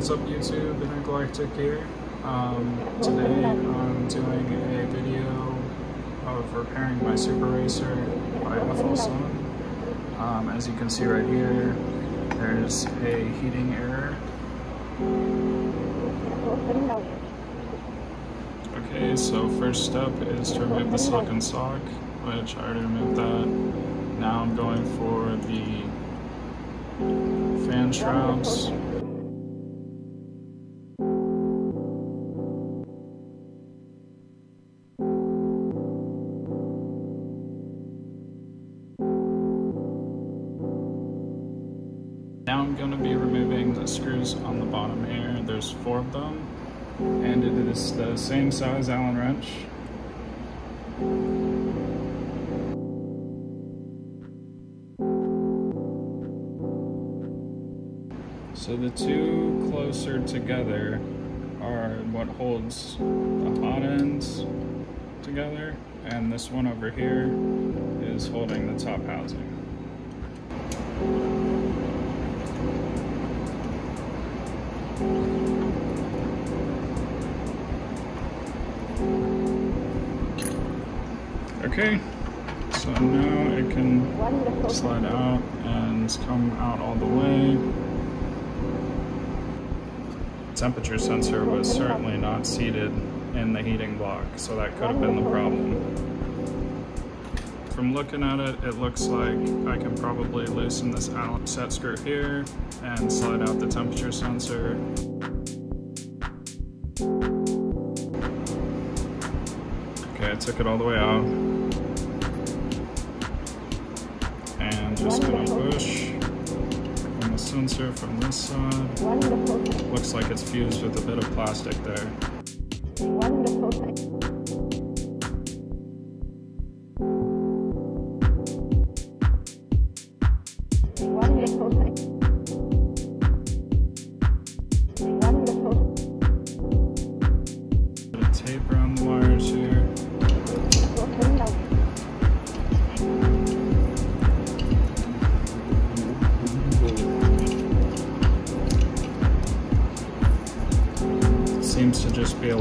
What's up YouTube, Intergalactic here. Um, today I'm doing a video of repairing my Super Racer by FLSUN. Um, as you can see right here, there's a heating error. Okay, so first step is to remove the silicon sock, which I already removed that. Now I'm going for the fan shrouds. I'm going to be removing the screws on the bottom here. There's four of them, and it is the same size Allen wrench. So the two closer together are what holds the hot ends together, and this one over here is holding the top housing. Okay, so now it can slide out and come out all the way. Temperature sensor was certainly not seated in the heating block, so that could have been the problem. From looking at it, it looks like I can probably loosen this Allen set screw here and slide out the temperature sensor. Okay, I took it all the way out. And just gonna push on the sensor from this side. Looks like it's fused with a bit of plastic there.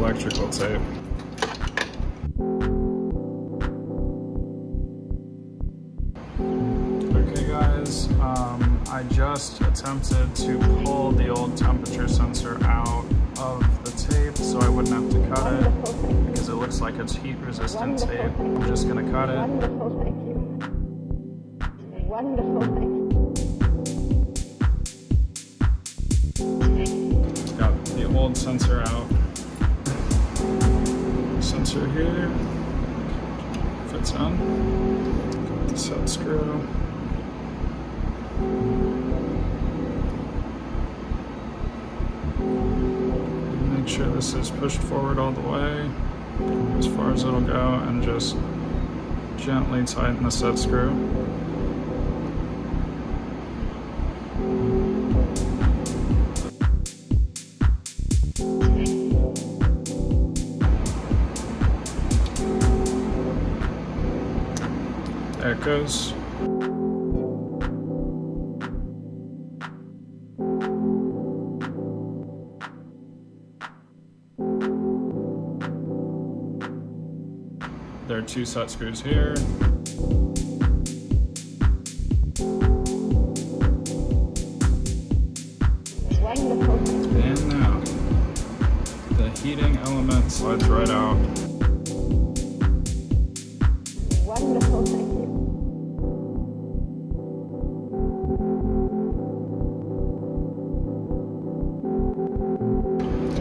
Electrical tape. Okay guys, um, I just attempted to pull the old temperature sensor out of the tape so I wouldn't have to cut it because it looks like it's heat resistant tape. I'm just gonna cut it. Wonderful, thank you. Wonderful, thank you. Got the old sensor out. Sensor here. Fits on. Got the set screw. Make sure this is pushed forward all the way as far as it'll go and just gently tighten the set screw. Goes. There are two set screws here. Wonderful, thank you. And now, the heating element slides right out.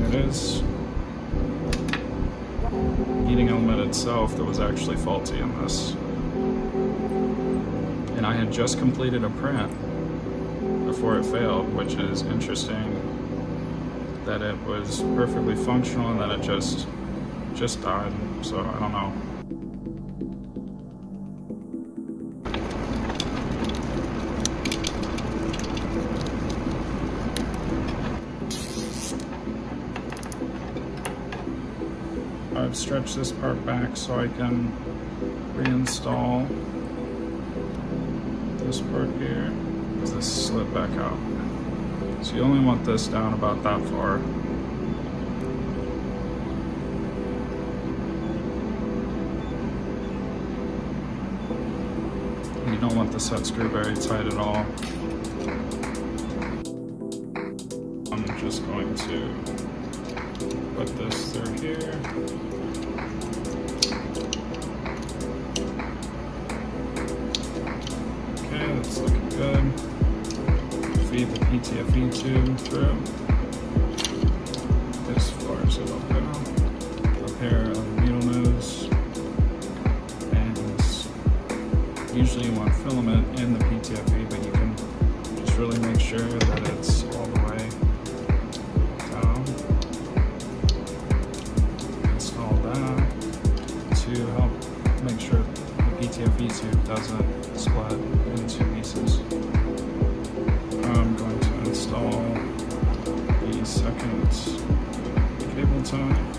It is. Heating element itself that was actually faulty in this. And I had just completed a print before it failed, which is interesting that it was perfectly functional and then it just just died. So I don't know. I've stretched this part back so I can reinstall this part here. Does this slip back out? So you only want this down about that far. You don't want the set screw very tight at all. I'm just going to put this through here. It's looking good. Feed the PTFE tube through as far as it'll go. A pair of needle nose and usually you want filament in the doesn't split into pieces. I'm going to install the second cable tie.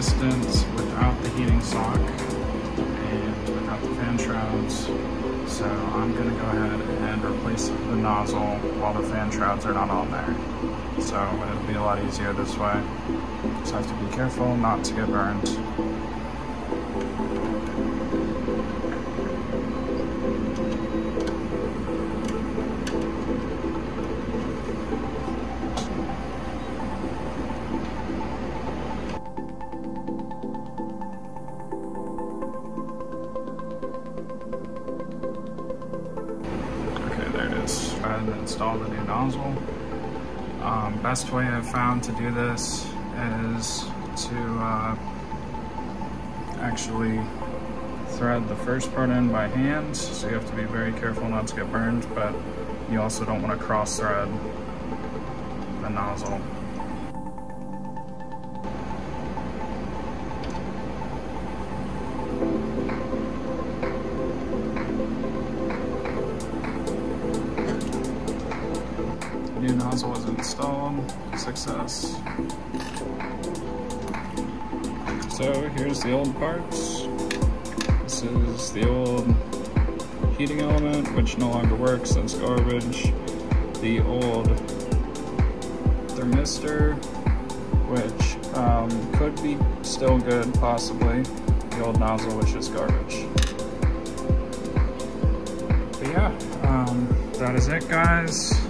Without the heating sock and without the fan shrouds. So I'm gonna go ahead and replace the nozzle while the fan shrouds are not on there. So it'll be a lot easier this way. Just have to be careful not to get burned. Install the new nozzle. Um, best way I've found to do this is to uh, actually thread the first part in by hand, so you have to be very careful not to get burned, but you also don't want to cross thread the nozzle. Success. So here's the old parts. This is the old heating element, which no longer works, that's garbage. The old thermistor, which um, could be still good, possibly. The old nozzle, which is garbage. But yeah, um, that is it, guys.